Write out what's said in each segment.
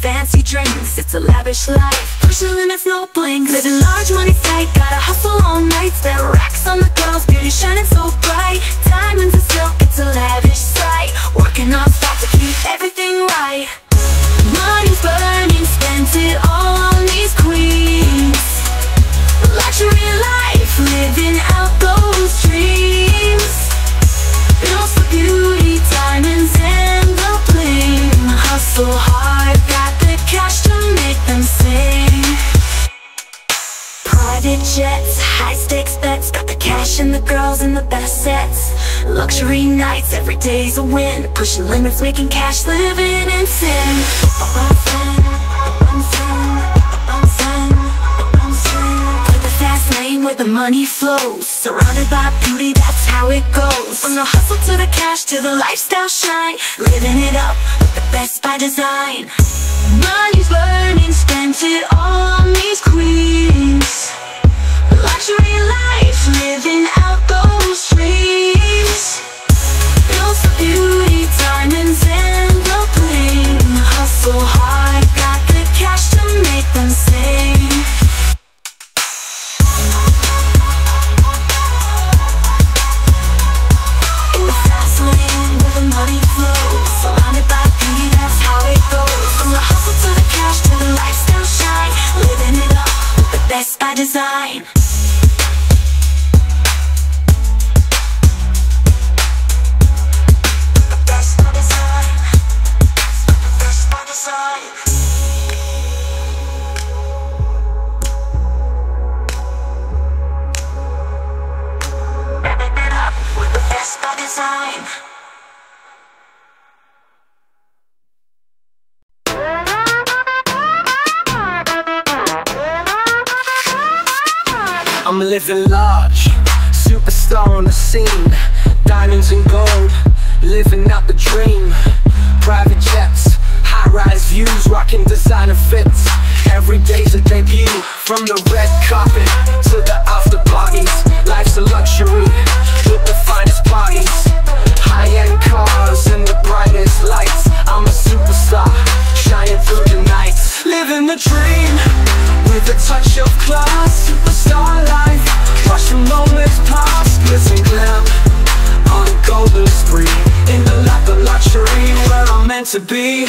fancy drinks. It's a lavish life, pushing limits, no blink Living large, money tight, gotta hustle all night Spend racks on the girls, beauty shining so bright. Diamonds and silk, it's a lavish sight. Working non-stop to keep everything right Got the girls in the best sets. Luxury nights, every day's a win. Pushing limits, making cash, living in sin. Put the fast lane where the money flows. Surrounded by beauty, that's how it goes. From the hustle to the cash to the lifestyle shine. Living it up with the best by design. Money's burning, spent it all on these queens Luxury life, living out those dreams. For beauty, diamonds and Hustle hard, got the cash to make them sing. Fast lane where the money flows Surrounded by that's how it goes. From the hustle to the cash to the lifestyle shine. Living it up the best by design I'm living large, superstar on the scene. Diamonds and gold, living out the dream. Private jets, high-rise views, rocking designer fits. Every day's a debut, from the red carpet to the after parties. Life's a luxury, with the finest parties lights. I'm a superstar, shining through the night. Living the dream, with a touch of class Superstar life, watching moments pass and glam, on a golden spree In the lap of luxury, where I'm meant to be.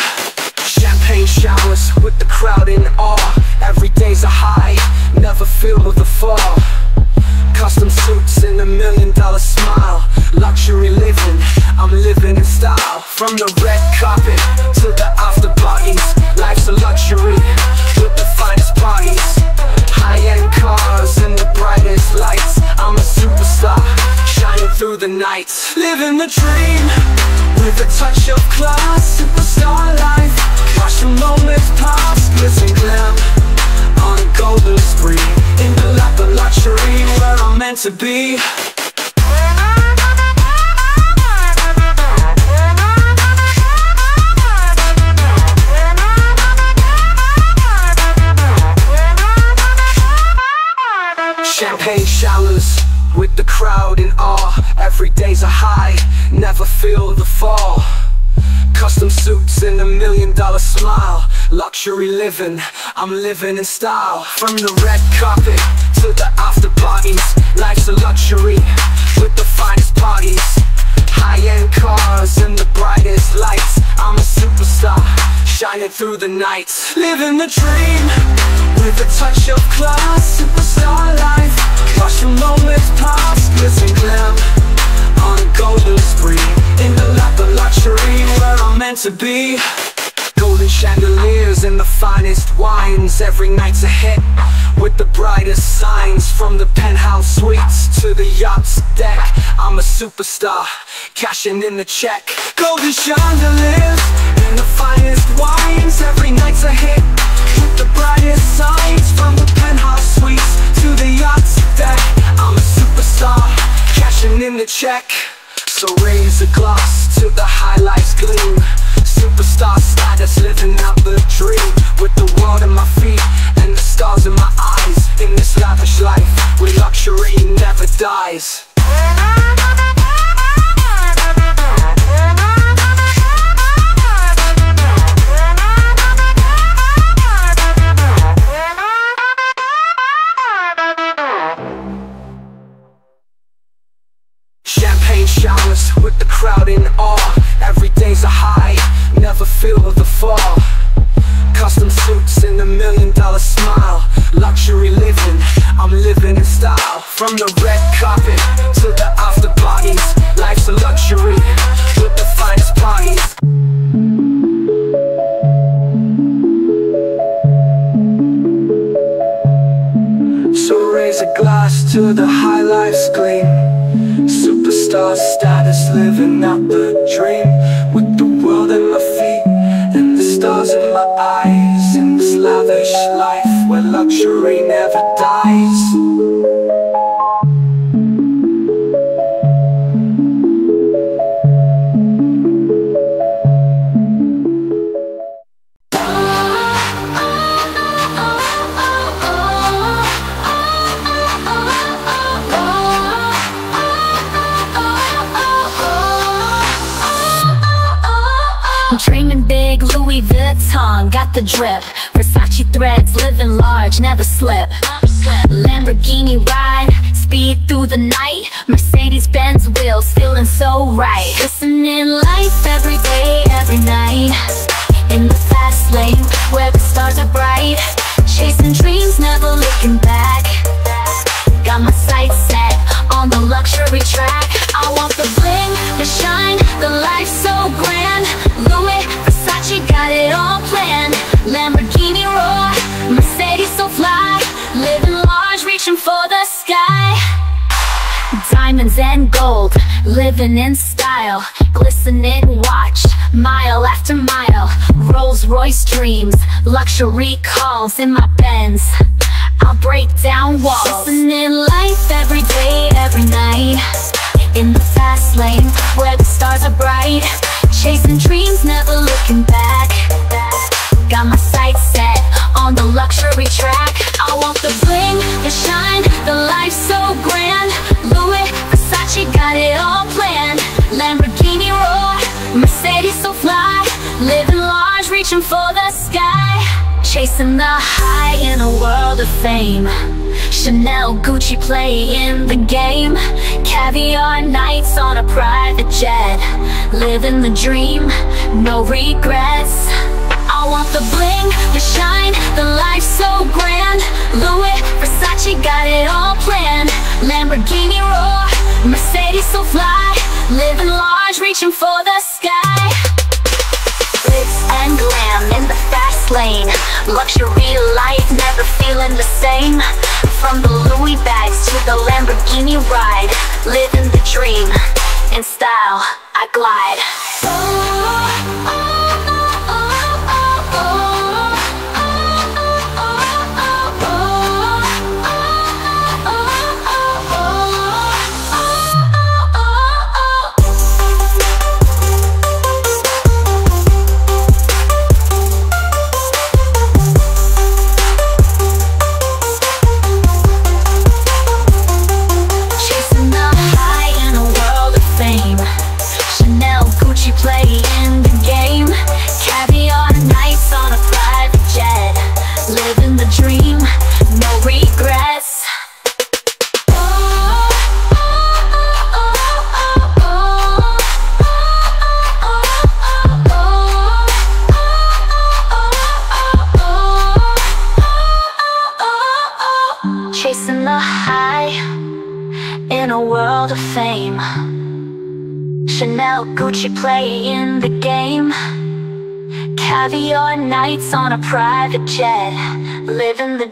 Champagne showers with the crowd in awe. Every day's a high, never feel the fall From the Luxury living, I'm living in style. From the red carpet to the after parties. Life's a luxury with the finest parties. High-end cars and the brightest lights. I'm a superstar, shining through the night. Living the dream with a touch of class. Superstar life, watch the moments pass Glitz and glam on a golden spree In the lap of luxury where I'm meant to be golden chandeliers and the finest wines. Every night's a hit with the brightest signs. From the penthouse suites to the yacht's deck I'm a superstar, cashing in the check. Golden chandeliers and the finest wines. Every night's a hit with the brightest signs. From the penthouse suites to the yacht's deck I'm a superstar, cashing in the check. So raise a glass to the Superstar status, living out the dream With the world at my feet and the stars in my eyes In this lavish life where luxury never dies The drip. Versace threads, living large, never slip. Lamborghini ride, speed through the night. Mercedes-Benz wheels, feeling so right. Listening life every day, every night. In the fast lane, where the stars are bright. Chasing dreams, never looking back living in style Glistening watch, mile after mile. Rolls Royce dreams, luxury calls in my Benz. I'll break down walls. Listening life every day, every night. In the fast lane, where the stars are bright. Chasing dreams, never looking back Got my sights set on the luxury track. I want the bling, the shine, the life so grand. Louis Versace got it all planned. Lamborghini roar, Mercedes so fly. Living large, reaching for the sky. Chasing the high in a world of fame. Chanel, Gucci play in the game. Caviar nights on a private jet. Living the dream, no regrets I want the bling, the shine, the life so grand. Louis Versace got it all planned. Lamborghini roar, Mercedes so fly. Living large, reaching for the sky. Glitz and glam in the fast lane. Luxury life, never feeling the same. From the Louis bags to the Lamborghini ride. Living the dream, in style, I glide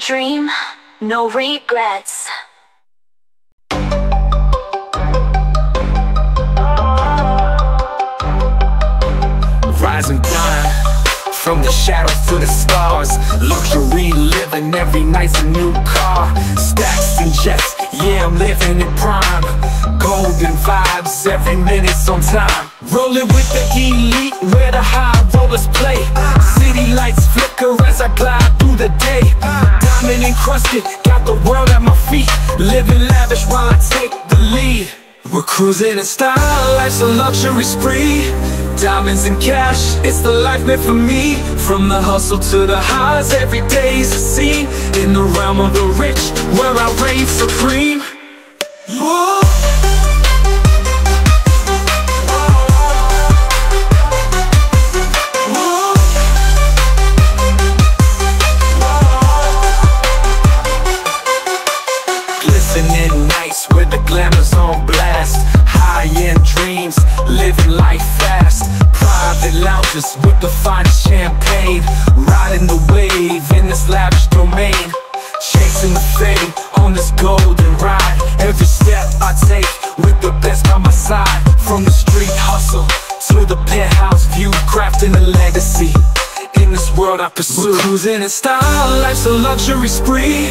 dream, no regrets. Rise and From the shadows to the stars Luxury living, every night's a new car Stacks and jets, Yeah, I'm living in prime. Golden vibes, every minute's on time. Rolling with the elite, where the high rollers play. City lights flicker as I glide through the day. Diamond encrusted, got the world at my feet. Living lavish while I take the lead. We're cruising in style, life's a luxury spree Diamonds and cash, it's the life meant for me. From the hustle to the highs, every day's a scene. In the realm of the rich, where I reign supreme. Whoa. Lounges with the finest champagne. Riding the wave in this lavish domain. Chasing the fame on this golden ride. Every step I take with the best by my side. From the street hustle to the penthouse view Crafting a legacy world I pursue. We're cruising in style, life's a luxury spree.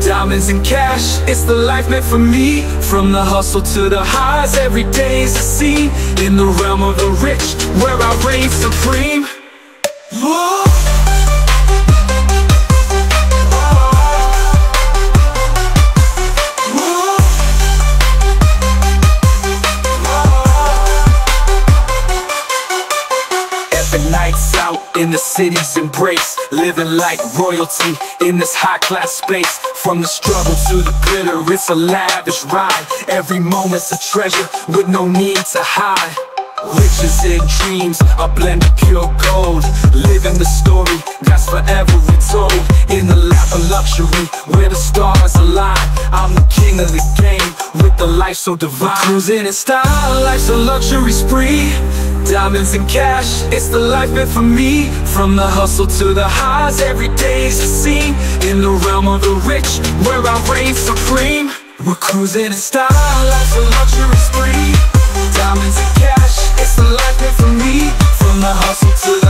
Diamonds and cash, it's the life meant for me. From the hustle to the highs, every day's a scene. In the realm of the rich, where I reign supreme. Whoa. City's embrace Living like royalty in this high class space. From the struggle to the glitter, it's a lavish ride. Every moment's a treasure with no need to hide. Riches and dreams, a blend of pure gold. Living the story that's forever retold. In the lap of luxury, where the stars align. I'm the king of the game, with the life so divine. Cruising in style, life's a luxury spree Diamonds and cash, it's the life meant for me. From the hustle to the highs, every day's a scene. In the realm of the rich, where I reign supreme. We're cruising in style, life's a luxury spree. Diamonds and cash, it's the life meant for me. From the hustle to the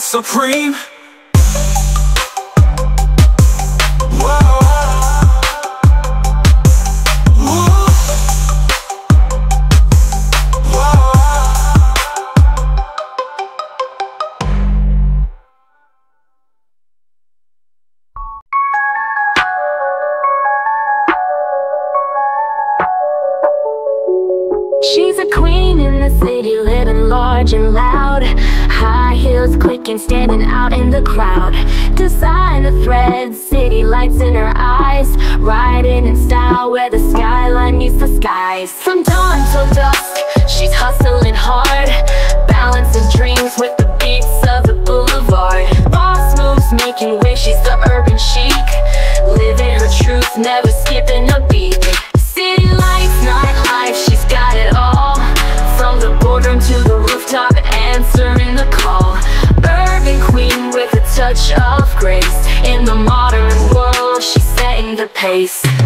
supreme. Pace.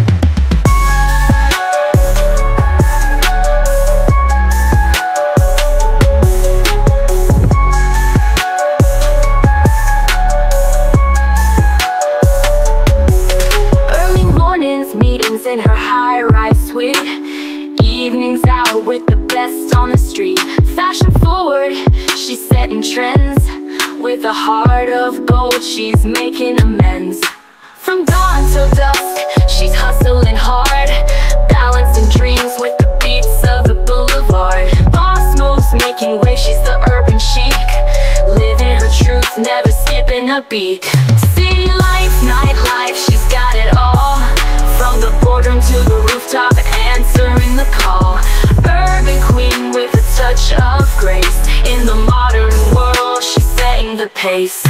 Pace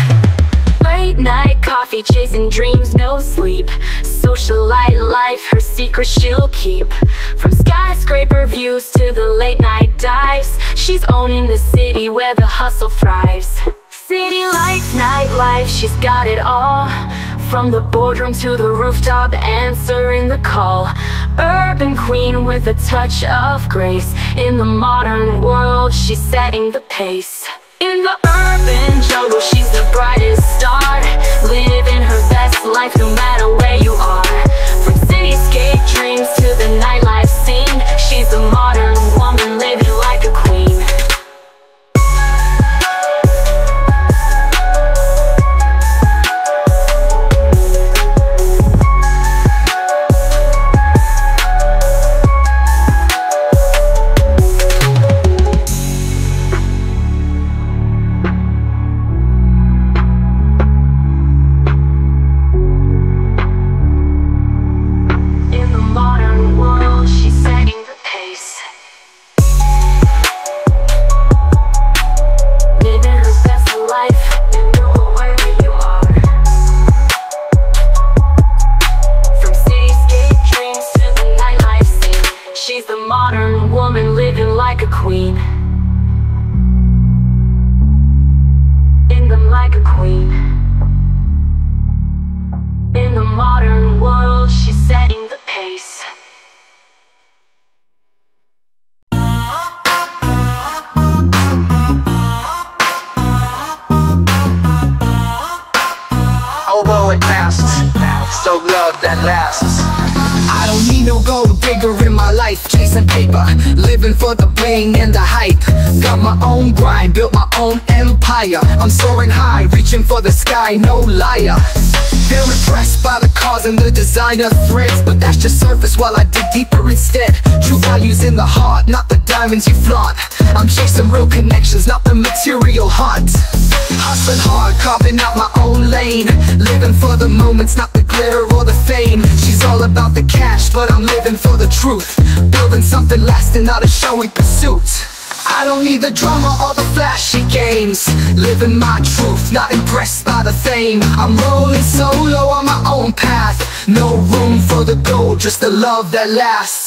Late night coffee, chasing dreams, no sleep. Socialite life, her secret she'll keep. From skyscraper views to the late night dives She's owning the city where the hustle thrives. City life, nightlife, she's got it all. From the boardroom to the rooftop, answering the call. Urban queen with a touch of grace. In the modern world, she's setting the pace In the urban jungle, she's the brightest star. Living her best life no matter where you are. From cityscape dreams to the nightlife scene She's a modern love that lasts. Gold digger in my life, chasing paper, living for the bling and the hype. Got my own grind, built my own empire. I'm soaring high, reaching for the sky, no liar. They're impressed by the cars and the designer threads, but that's just surface while I dig deeper instead. True values in the heart, not the diamonds you flaunt. I'm chasing real connections, not the material hunt. Hustling hard, carving out my own lane Living for the moments, not the glitter or the fame She's all about the cash, but I'm living for the truth. Building something lasting, not a showing pursuit. I don't need the drama or the flashy games. Living my truth, not impressed by the fame. I'm rolling solo on my own path. No room for the gold, just the love that lasts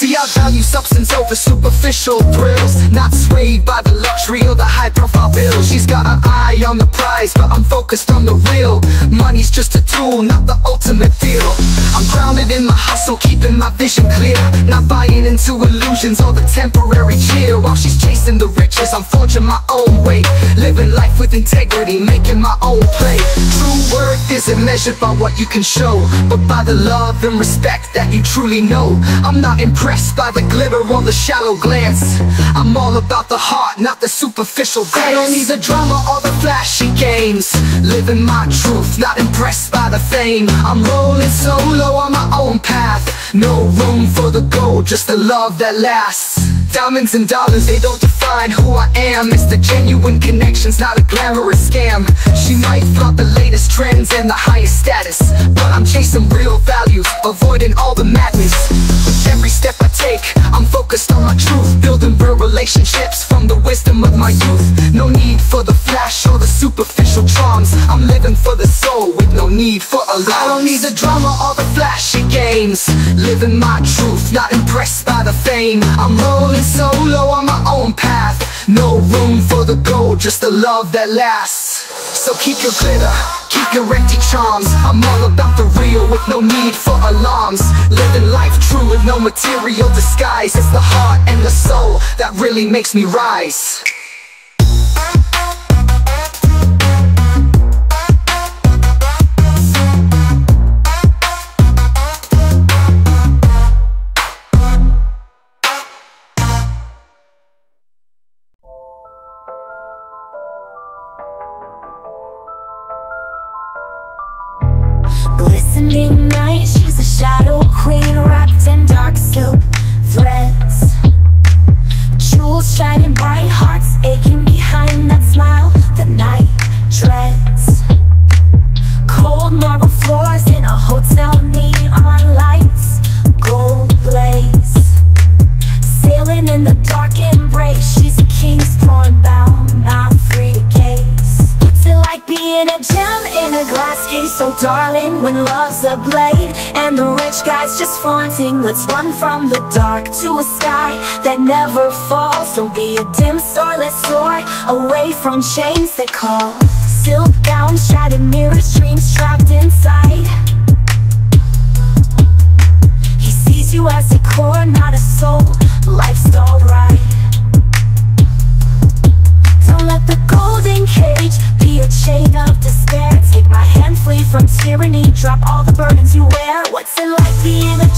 See, I value substance over superficial thrills. Not swayed by the luxury or the high-profile bills. She's got an eye on the prize, but I'm focused on the real. Money's just a tool, not the ultimate deal. I'm grounded in my hustle, keeping my vision clear. Not buying into illusions or the temporary cheer. While she's chasing the riches, I'm forging my own way. Living life with integrity, making my own play. True worth isn't measured by what you can show But by the love and respect that you truly know. I'm not impressed by the glitter or the shallow glance. I'm all about the heart, not the superficial dance. I don't need the drama or the flashy games. Living my truth, not impressed by the fame. I'm rolling solo on my own path. No room for the gold, just the love that lasts. Diamonds and dollars, they don't define who I am. It's the genuine connections, not a glamorous scam. She might flaunt the latest trends and the highest status But I'm chasing real values, avoiding all the madness relationships from the wisdom of my youth. No need for the flash or the superficial charms. I'm living for the soul with no need for alarms I don't need the drama or the flashy games. Living my truth, not impressed by the fame. I'm rolling solo on my own path. No room for the gold, just the love that lasts So keep your glitter, keep your empty charms. I'm all about the real with no need for alarms. Living life true with no material disguise. It's the heart and the soul that really makes me rise Glistening night, she's a shadow queen wrapped in dark silk threads. Jewels shining bright, hearts aching darling when love's a blade And the rich guy's just flaunting Let's run from the dark to a sky that never falls. Don't be a dim star, let's soar Away from chains that call. Silk bound, shattered mirrors, dreams trapped inside. He sees you as a core, not a soul. Life's alright. Tyranny. Drop all the burdens you wear. What's it like being a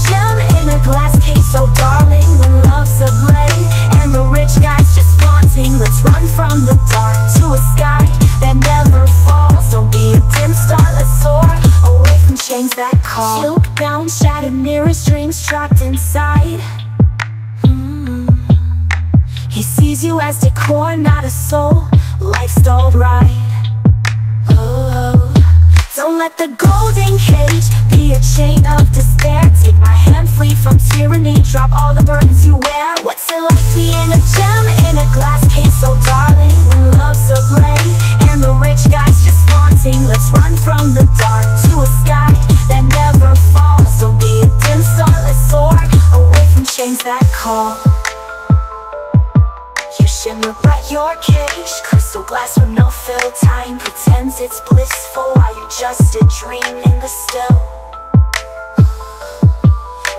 that call. You Shimmer bright your cage Crystal glass with no fill Time. Pretends it's blissful While you're just a dream in the still.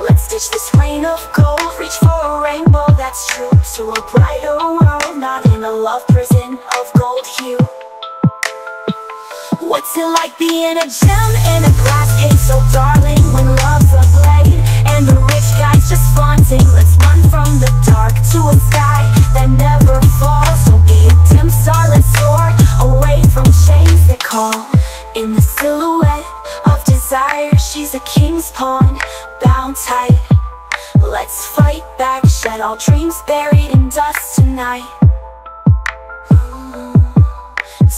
Let's ditch this rain of gold. Reach for a rainbow that's true To a brighter world. Not in a love prison of gold hue. What's it like being a gem in a glass case? So darling, when love's a blade rich guys just flaunting Let's run from the dark to a sky that never falls. So be a dim let's soar Away from chains that call In the silhouette of desire. She's a king's pawn, bound tight. Let's fight back, shed all dreams buried in dust tonight.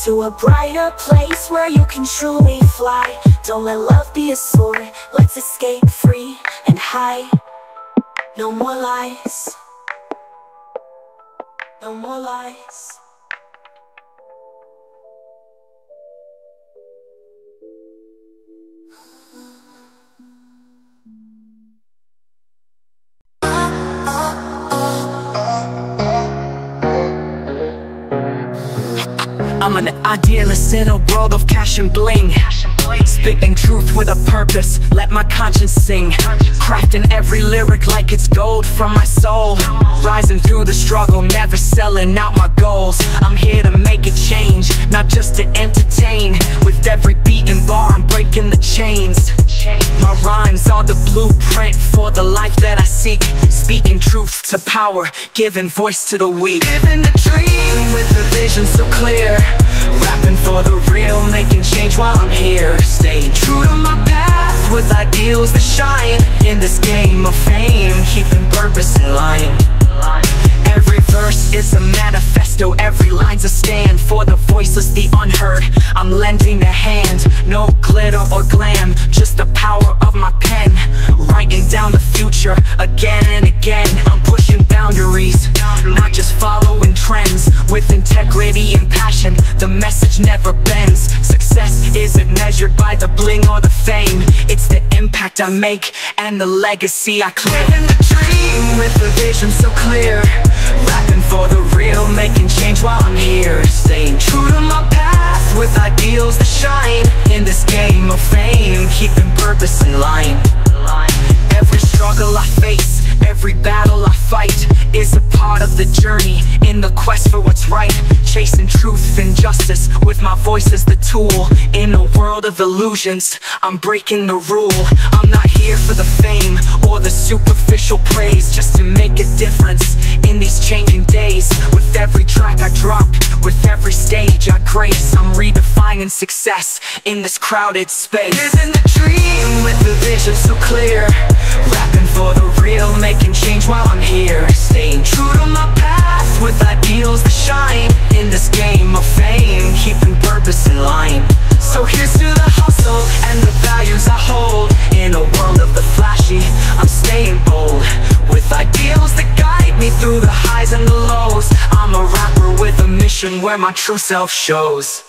To a brighter place where you can truly fly. Don't let love be a sword Let's escape free high. No more lies. No more lies. I'm an idealist in a world of cash and bling Spitting truth with a purpose, let my conscience sing. Crafting every lyric like it's gold from my soul. Rising through the struggle, never selling out my goals. I'm here to make a change, not just to entertain. With every beat and bar, I'm breaking the chains. My rhymes are the blueprint for the life that I seek. Speaking truth to power, giving voice to the weak. Living the dream with a vision so clear. Rapping for the real, ideals that shine In this game of fame, keeping purpose in line Every verse is a manifesto, every line's a stand For the voiceless, the unheard, I'm lending a hand. No glitter or glam, just the power of my pen. Writing down the future, again and again. I'm pushing boundaries, not just following trends. With integrity and passion, the message never bends Success isn't measured by the bling or the fame. It's the impact I make and the legacy I claim. Living the dream with a vision so clear. Rapping for the real, making change while I'm here. Staying true to my path with ideals that shine. In this game of fame, keeping purpose in line. Every struggle I face, every battle I fight Is a part of the journey, in the quest for what's right. Chasing truth and justice, with my voice as the tool In a world of illusions, I'm breaking the rule. I'm not here for the fame, or the superficial praise Just to make a difference, in these changing days. With every track I drop, with every stage I grace I'm redefining success, in this crowded space. Living the dream, with the vision so clear? Rapping for the real, making change while I'm here. Staying true to my path, with ideals that shine In this game of fame, keeping purpose in line. So here's to the hustle, and the values I hold. In a world of the flashy, I'm staying bold With ideals that guide me through the highs and the lows. I'm a rapper with a mission where my true self shows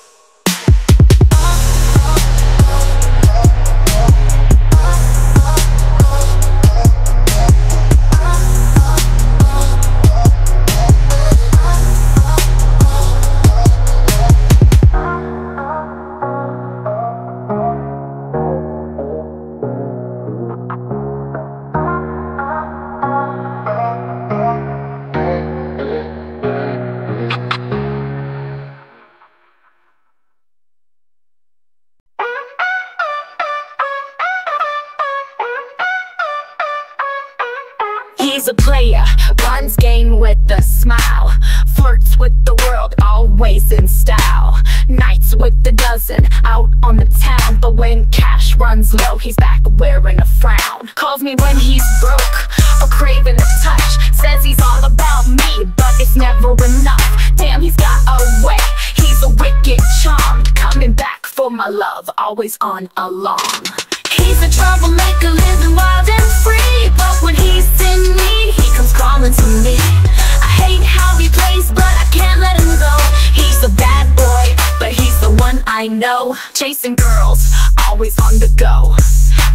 know Chasing girls, always on the go.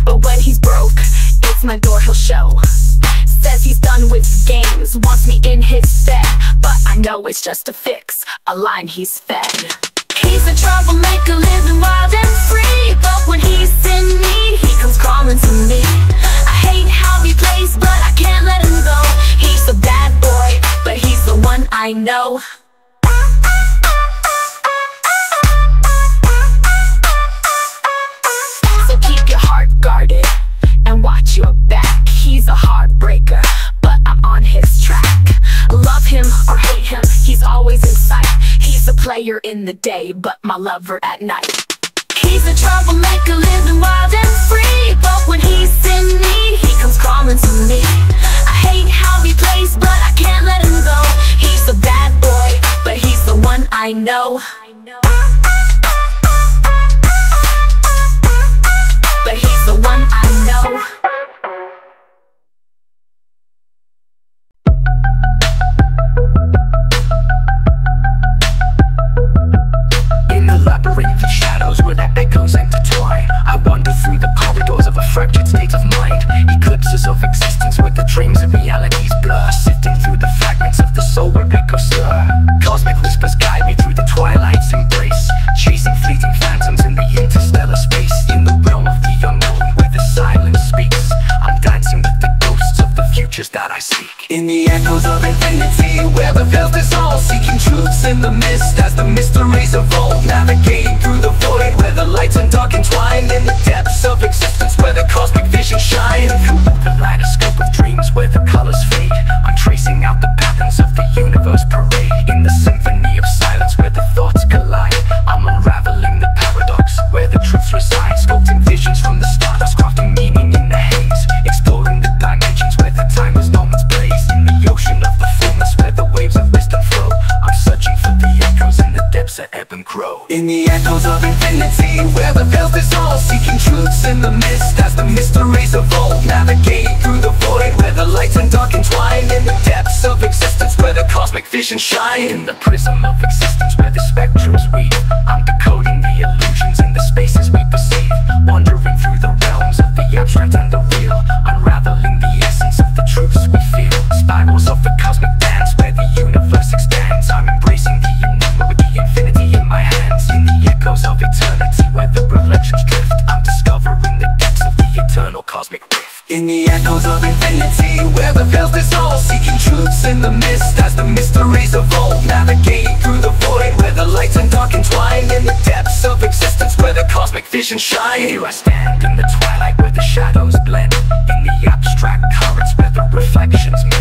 But when he's broke, it's my door he'll show. Says he's done with games, wants me in his bed But I know it's just a fix, a line he's fed. He's a troublemaker, living wild and free. But when he's in need, he comes crawling to me. I hate how he plays, but I can't let him go. He's a bad boy, but he's the one I know a player in the day, but my lover at night. He's a troublemaker, living wild and free. But when he's in need, he comes crawling to me. I hate how he plays, but I can't let him go. He's a bad boy, but he's the one I know. But he's the one I know In the shadows where the echoes intertwine I wander through the corridors of a fractured state of mind. Eclipses of existence where the dreams and realities blur Sifting through the fragments of the soul where echoes stir Cosmic whispers guide me through the twilight's embrace Chasing fleeting phantoms in the interstellar space. In the realm of the unknown where the silence speaks I'm dancing with the ghosts of the futures that I seek. In the echoes of infinity where the veils dissolve Seeking truths in the mist as the mysteries evolve and dark entwined In the depths of existence where the cosmic vision shine Through the kaleidoscope of vision shine. In the prism of existence In the mist as the mysteries evolve. Navigating through the void where the lights and dark entwine In the depths of existence where the cosmic vision shine Here I stand in the twilight where the shadows blend In the abstract currents where the reflections